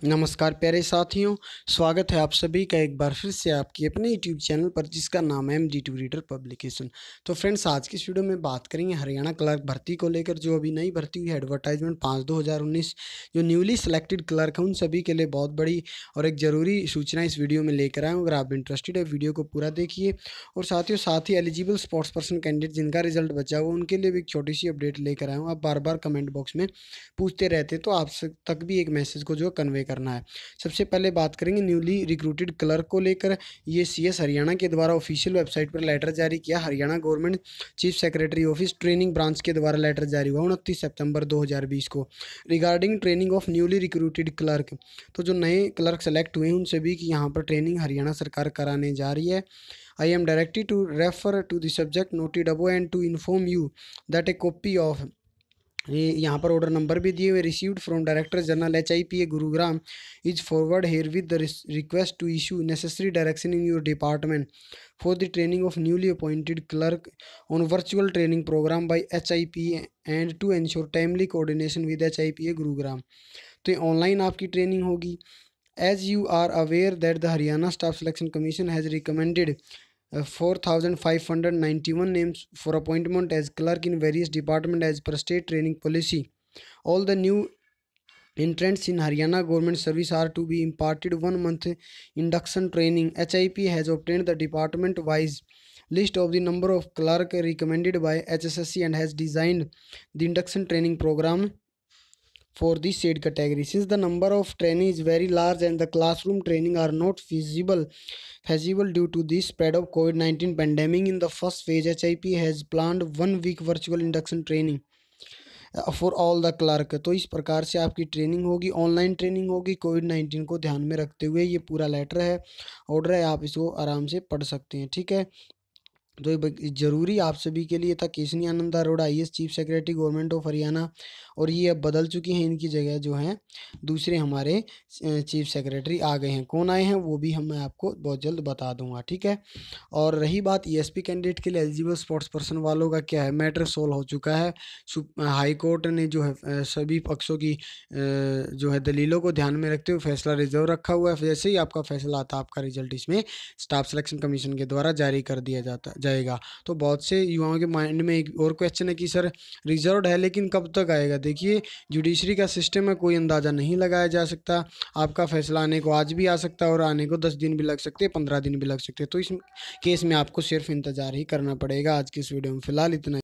नमस्कार प्यारे साथियों, स्वागत है आप सभी का एक बार फिर से आपकी अपने यूट्यूब चैनल पर, जिसका नाम है M D two reader publication तो फ्रेंड्स आज की वीडियो में बात करेंगे हरियाणा क्लर्क भर्ती को लेकर, जो अभी नई भर्ती हुई है एडवर्टाइजमेंट पाँच दो हज़ार उन्नीस। जो न्यूली सेलेक्टेड क्लर्क है, उन सभी के लिए बहुत बड़ी और एक ज़रूरी सूचना इस वीडियो में लेकर आए अगर आप इंटरेस्टेड है वीडियो को पूरा देखिए। और साथियों, साथ ही एलिजिबल स्पोर्ट्स पर्सन कैंडिडेट जिनका रिज़ल्ट बचा हुआ, उनके लिए भी एक छोटी सी अपडेट लेकर आए हूँ। आप बार बार कमेंट बॉक्स में पूछते रहते तो आप तक भी एक मैसेज को जो कन्वे करना है। सबसे पहले बात करेंगे न्यूली रिक्रूटेड क्लर्क को लेकर। ये सी एस हरियाणा के द्वारा ऑफिशियल वेबसाइट पर लेटर जारी किया। Haryana government chief secretary office training branch के द्वारा लेटर जारी हुआ उनतीस सितंबर 2020 को। Regarding training of newly recruited clerk तो जो नए क्लर्क सेलेक्ट हुए हैं उन सभी की यहाँ पर ट्रेनिंग हरियाणा सरकार कराने जा रही है। I am directed to refer to the subject noted above and to inform you that a copy of यहाँ पर ऑर्डर नंबर भी दिए हुए received from director general H I P A Gurugram is forward herewith the request to issue necessary direction in your department for the training of newly appointed clerk on virtual training programme by H I P and to ensure timely coordination with H I P A Gurugram तो ये online आपकी training होगी। As you are aware that the Haryana staff selection commission has recommended Uh, 4,591 names for appointment as clerk in various departments as per state training policy. All the new entrants in Haryana government service are to be imparted one month induction training. HIP has obtained the department wise list of the number of clerk recommended by HSSC and has designed the induction training program for the said category. Since the number of training is very large and the classroom training are not feasible feasible due to the spread of COVID-19 pandemic in the first phase, HIP has planned one week virtual induction training for all the clerk तो इस प्रकार से आपकी training होगी online training होगी covid nineteen को ध्यान में रखते हुए ये पूरा लेटर है ऑर्डर है आप इसको आराम से पढ़ सकते हैं ठीक है तो ये ज़रूरी आप सभी के लिए था Keshni Anand Arora I chief secretary, government of Haryana और ये अब बदल चुकी हैं, इनकी जगह जो हैं, दूसरे हमारे चीफ सेक्रेटरी आ गए हैं। कौन आए हैं, वो भी हम, मैं आपको बहुत जल्द बता दूँगा, ठीक है? और रही बात ईएसपी e कैंडिडेट के लिए, एलिजिबल स्पोर्ट्स पर्सन वालों का क्या है? मैटर सोल्व हो चुका है। हाई कोर्ट ने जो है सभी पक्षों की जो है दलीलों को ध्यान में रखते हुए फैसला रिज़र्व रखा हुआ है। जैसे ही आपका फैसला आता आपका रिज़ल्ट इसमें स्टाफ सिलेक्शन कमीशन के द्वारा जारी कर दिया जाता जाएगा। तो बहुत से युवाओं के माइंड में एक और क्वेश्चन है कि, सर रिज़र्व है लेकिन कब तक आएगा? देखिए जुडिशरी का सिस्टम है, कोई अंदाज़ा नहीं लगाया जा सकता। आपका फैसला आने को आज भी आ सकता है और आने को दस दिन भी लग सकते हैं, पंद्रह दिन भी लग सकते हैं। तो इस केस में आपको सिर्फ़ इंतज़ार ही करना पड़ेगा आज की इस वीडियो में। फ़िलहाल इतना